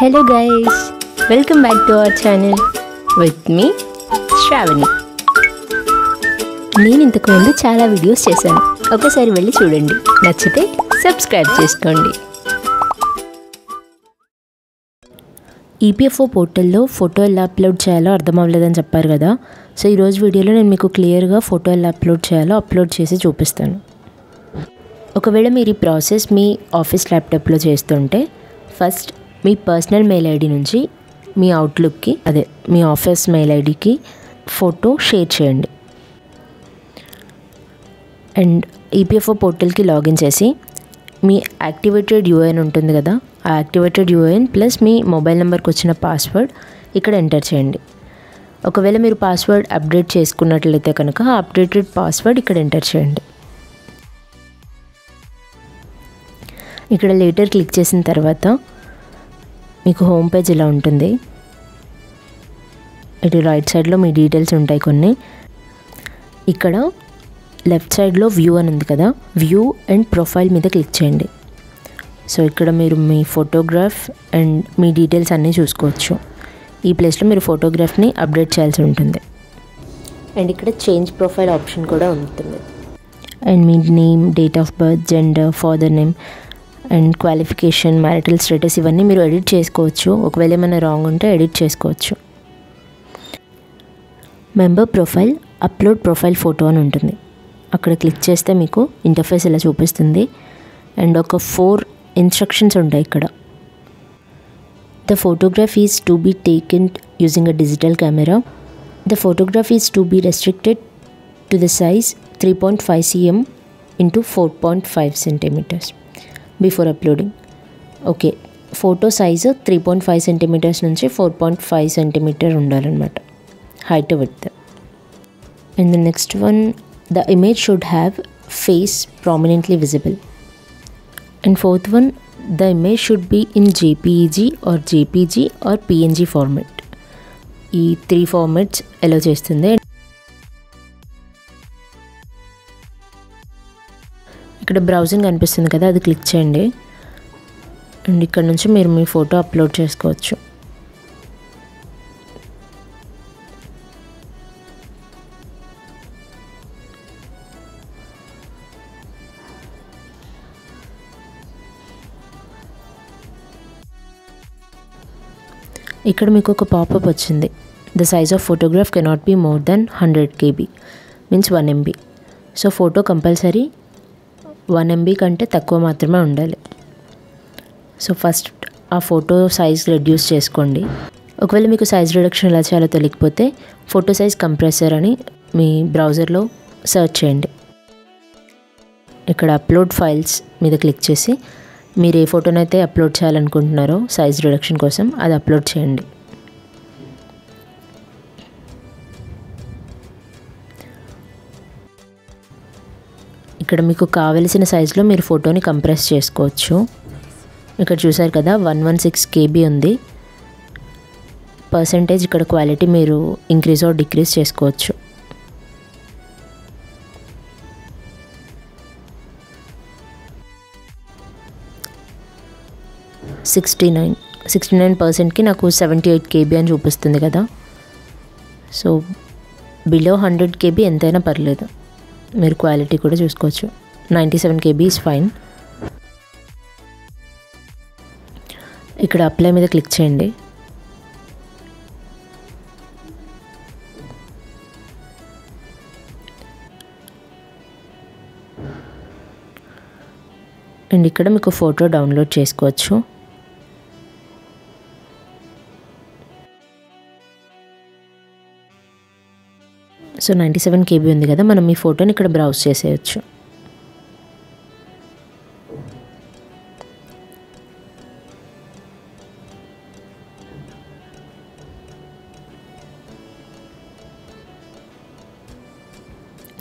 Hello guys welcome back to our channel with me Shravani నేను ఇంతకు ముందు చాలా వీడియోస్ చేశాను. ఒకసారి వెళ్ళి చూడండి. నచ్చితే సబ్స్క్రైబ్ చేసుకోండి. ఈపీఎఫ్ఓ పోర్టల్లో ఫోటో ఎలా అప్లోడ్ చేయాలో అర్థం అవ్వలేదని చెప్పారు కదా. సో ఈరోజు వీడియోలో నేను మీకు క్లియర్గా ఫోటో ఎలా అప్లోడ్ చేయాలో అప్లోడ్ చేసి చూపిస్తాను. ఒకవేళ మీరు ఈ ప్రాసెస్ మీ ఆఫీస్ ల్యాప్టాప్లో చేస్తుంటే ఫస్ట్ మీ పర్సనల్ మెయిల్ ఐడి నుంచి మీ అవుట్లుక్కి అదే మీ ఆఫీస్ మెయిల్ ఐడికి ఫోటో షేర్ చేయండి. అండ్ ఈపీఎఫ్ఓ పోర్టల్కి లాగిన్ చేసి మీ యాక్టివేటెడ్ యూఏఎన్ ఉంటుంది కదా ఆ యాక్టివేటెడ్ యూఏఎన్ ప్లస్ మీ మొబైల్ నెంబర్కి వచ్చిన పాస్వర్డ్ ఇక్కడ ఎంటర్ చేయండి. ఒకవేళ మీరు పాస్వర్డ్ అప్డేట్ చేసుకున్నట్లయితే కనుక ఆ అప్డేటెడ్ పాస్వర్డ్ ఇక్కడ ఎంటర్ చేయండి. ఇక్కడ లేటర్ క్లిక్ చేసిన తర్వాత మీకు హోమ్ పేజ్ ఇలా ఉంటుంది. ఇటు రైట్ సైడ్లో మీ డీటెయిల్స్ ఉంటాయి కొన్ని. ఇక్కడ లెఫ్ట్ సైడ్లో వ్యూ అని ఉంది కదా. వ్యూ అండ్ ప్రొఫైల్ మీద క్లిక్ చేయండి. సో ఇక్కడ మీరు మీ ఫోటోగ్రాఫ్ అండ్ మీ డీటెయిల్స్ అన్నీ చూసుకోవచ్చు. ఈ ప్లేస్లో మీరు ఫోటోగ్రాఫ్ని అప్డేట్ చేయాల్సి ఉంటుంది. అండ్ ఇక్కడ చేంజ్ ప్రొఫైల్ ఆప్షన్ కూడా ఉంటుంది. And me name date of birth gender father name and qualification marital status ఇవన్నీ మీరు ఎడిట్ చేసుకోవచ్చు. ఒకవేళ ఏమైనా రాంగ్ ఉంటే ఎడిట్ చేసుకోవచ్చు. Member profile upload profile photo అని ఉంటుంది. అక్కడ క్లిక్ చేస్తే మీకు ఇంటర్ఫేస్ ఇలా చూపిస్తుంది. అండ్ ఒక ఫోర్ ఇన్స్ట్రక్షన్స్ ఉంటాయి ఇక్కడ. The photograph is to be taken using a digital camera. The photograph is to be restricted to the size three point five cm into four point five centimeters. Before uploading okay photo size three point five centimeters నుంచి four point five centimeter ఉండాలన్నమాట. Height with and the next one the image should have face prominently visible and fourth one the image should be in JPEG or JPG or PNG format ఈ three formats ఎలా చేస్తుంది ఇక్కడ browsing కనిపిస్తుంది కదా అది click చేయండి. And ఇక్కడ నుంచి మీరు మీ ఫోటో అప్లోడ్ చేసుకోవచ్చు. ఇక్కడ మీకు ఒక పాపప్ వచ్చింది. The size of photograph cannot be more than hundred KB means one MB so photo compulsory one MB కంటే తక్కువ మాత్రమే ఉండాలి. సో ఫస్ట్ ఆ ఫోటో సైజ్ రెడ్యూస్ చేసుకోండి. ఒకవేళ మీకు సైజ్ రిడక్షన్ ఎలా చేయాలో తెలియకపోతే ఫోటో సైజ్ కంప్రెసర్ అని మీ బ్రౌజర్లో సెర్చ్ చేయండి. ఇక్కడ అప్లోడ్ ఫైల్స్ మీద క్లిక్ చేసి మీరు ఏ ఫోటోనైతే అప్లోడ్ చేయాలనుకుంటున్నారో సైజ్ రిడక్షన్ కోసం అది అప్లోడ్ చేయండి. ఇక్కడ మీకు కావలసిన సైజులో మీరు ఫోటోని కంప్రెస్ చేసుకోవచ్చు. ఇక్కడ చూసారు కదా వన్ వన్ సిక్స్ కేబీ ఉంది. పర్సంటేజ్ ఇక్కడ క్వాలిటీ మీరు ఇంక్రీజ్ ఆర్ డిక్రీజ్ చేసుకోవచ్చు. సిక్స్టీ నైన్ సిక్స్టీ నైన్ పర్సెంట్కి నాకు సెవెంటీ ఎయిట్ కేబీ అని చూపిస్తుంది కదా. సో బిలో హండ్రెడ్ కేబీ ఎంతైనా పర్లేదు. మీరు క్వాలిటీ కూడా చూసుకోవచ్చు. Ninety seven KB is fine ఇక్కడ అప్లై మీద క్లిక్ చేయండి. అండ్ ఇక్కడ మీకు ఫోటో డౌన్లోడ్ చేసుకోవచ్చు. సో నైంటీ సెవెన్ కేబీ ఉంది కదా మనం ఈ ఫోటోని ఇక్కడ బ్రౌజ్ చేసేయచ్చు.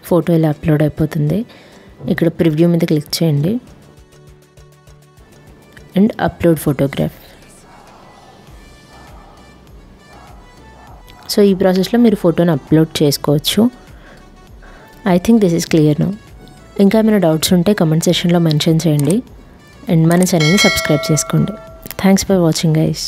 ఫోటో ఇలా అప్లోడ్ అయిపోతుంది. ఇక్కడ ప్రివ్యూ మీద క్లిక్ చేయండి. అండ్ అప్లోడ్ ఫోటోగ్రాఫ్ సో ఈ ప్రాసెస్లో మీరు ఫోటోని అప్లోడ్ చేసుకోవచ్చు. I think this is clear no ఇంకా ఏమైనా డౌట్స్ ఉంటే కమెంట్ సెషన్లో మెన్షన్ చేయండి. అండ్ మన ఛానల్ని సబ్స్క్రైబ్ చేసుకోండి. Thanks for watching guys